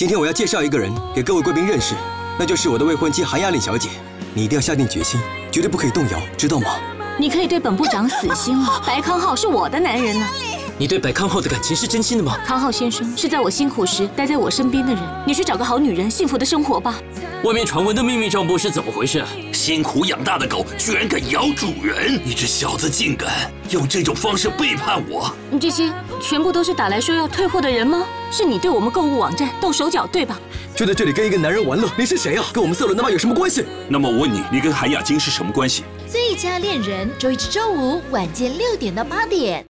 今天我要介绍一个人给各位贵宾认识，那就是我的未婚妻韩亚丽小姐。你一定要下定决心，绝对不可以动摇，知道吗？你可以对本部长死心了，白康浩是我的男人了。你对白康浩的感情是真心的吗？康浩先生是在我辛苦时待在我身边的人，你去找个好女人，幸福的生活吧。外面传闻的秘密账簿是怎么回事？辛苦养大的狗居然敢咬主人！你这小子竟敢用这种方式背叛我！你这些全部都是打来说要退货的人吗？是你对我们购物网站动手脚对吧？就在这里跟一个男人玩乐，你是谁啊？跟我们色轮大妈有什么关系？那么我问你，你跟韩雅晶是什么关系？最佳恋人，周一至周五晚间六点到八点。